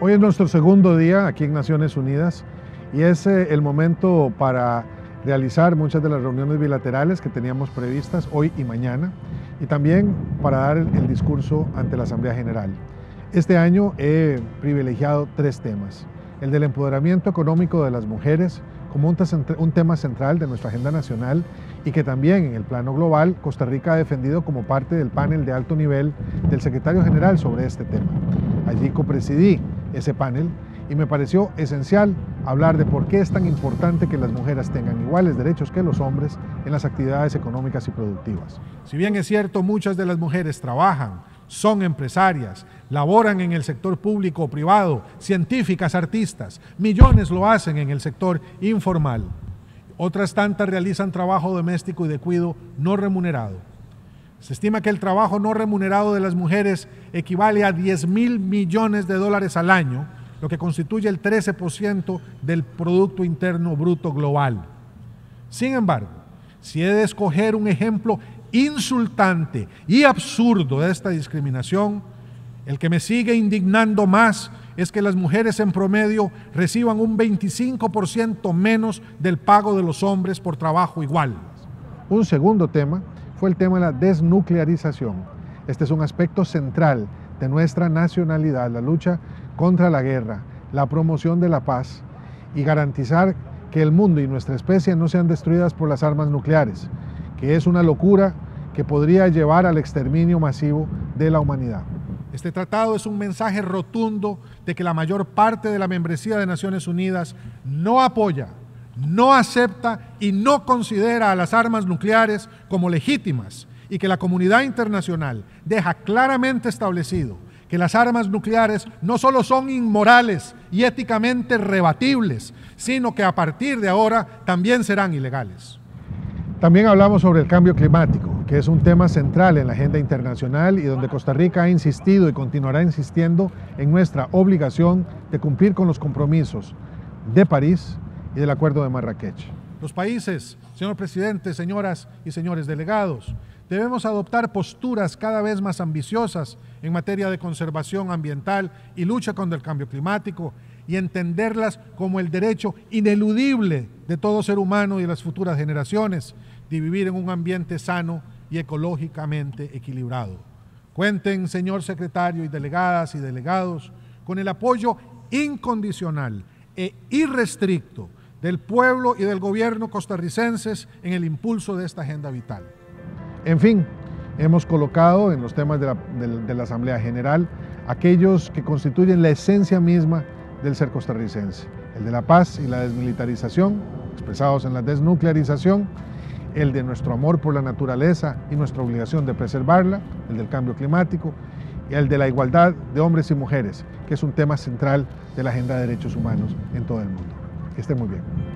Hoy es nuestro segundo día aquí en Naciones Unidas y es eh, el momento para realizar muchas de las reuniones bilaterales que teníamos previstas hoy y mañana y también para dar el discurso ante la Asamblea General. Este año he privilegiado tres temas. El del empoderamiento económico de las mujeres como un tema central de nuestra agenda nacional y que también en el plano global Costa Rica ha defendido como parte del panel de alto nivel del secretario general sobre este tema. Allí copresidí ese panel y me pareció esencial hablar de por qué es tan importante que las mujeres tengan iguales derechos que los hombres en las actividades económicas y productivas. Si bien es cierto, muchas de las mujeres trabajan, son empresarias, laboran en el sector público o privado, científicas, artistas, millones lo hacen en el sector informal. Otras tantas realizan trabajo doméstico y de cuido no remunerado. Se estima que el trabajo no remunerado de las mujeres equivale a 10 mil millones de dólares al año, lo que constituye el 13% del Producto Interno Bruto Global. Sin embargo, si he de escoger un ejemplo insultante y absurdo de esta discriminación, el que me sigue indignando más es que las mujeres en promedio reciban un 25% menos del pago de los hombres por trabajo igual. Un segundo tema fue el tema de la desnuclearización. Este es un aspecto central de nuestra nacionalidad, la lucha contra la guerra, la promoción de la paz y garantizar que el mundo y nuestra especie no sean destruidas por las armas nucleares, que es una locura que podría llevar al exterminio masivo de la humanidad. Este tratado es un mensaje rotundo de que la mayor parte de la membresía de Naciones Unidas no apoya no acepta y no considera a las armas nucleares como legítimas y que la comunidad internacional deja claramente establecido que las armas nucleares no solo son inmorales y éticamente rebatibles, sino que a partir de ahora también serán ilegales. También hablamos sobre el cambio climático, que es un tema central en la agenda internacional y donde Costa Rica ha insistido y continuará insistiendo en nuestra obligación de cumplir con los compromisos de París, y del Acuerdo de Marrakech. Los países, señor presidente, señoras y señores delegados, debemos adoptar posturas cada vez más ambiciosas en materia de conservación ambiental y lucha contra el cambio climático y entenderlas como el derecho ineludible de todo ser humano y de las futuras generaciones de vivir en un ambiente sano y ecológicamente equilibrado. Cuenten, señor secretario y delegadas y delegados, con el apoyo incondicional e irrestricto del pueblo y del gobierno costarricenses en el impulso de esta agenda vital. En fin, hemos colocado en los temas de la, Asamblea General aquellos que constituyen la esencia misma del ser costarricense, el de la paz y la desmilitarización, expresados en la desnuclearización, el de nuestro amor por la naturaleza y nuestra obligación de preservarla, el del cambio climático, y el de la igualdad de hombres y mujeres, que es un tema central de la agenda de derechos humanos en todo el mundo. Que esté muy bien.